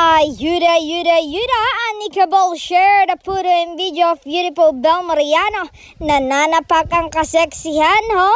Yuda, Yuda, Yuda, Anika Ball share the photo and video of beautiful Bel Mariano. Nananapak ang kaseksihan, ho?